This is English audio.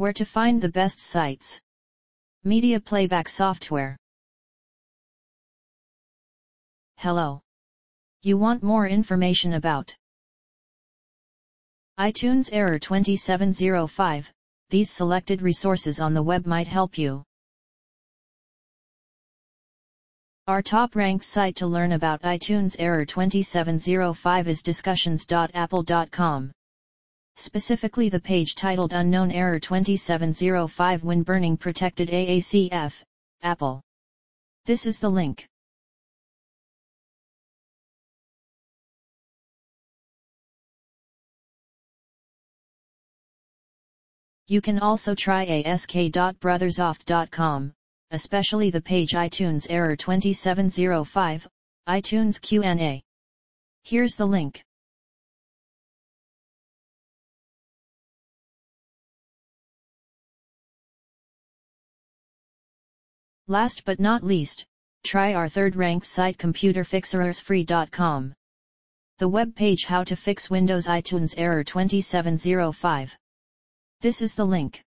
Where to find the best sites. Media playback software. Hello. You want more information about iTunes Error 2705, these selected resources on the web might help you. Our top-ranked site to learn about iTunes Error 2705 is discussions.apple.com. Specifically the page titled Unknown Error 2705 When Burning Protected AACF, Apple. This is the link. You can also try ask.brothersoft.com, especially the page iTunes Error 2705, iTunes Q&A. Here's the link. Last but not least, try our third-ranked site computerfixersfree.com. The web page How to fix Windows iTunes Error 2705. This is the link.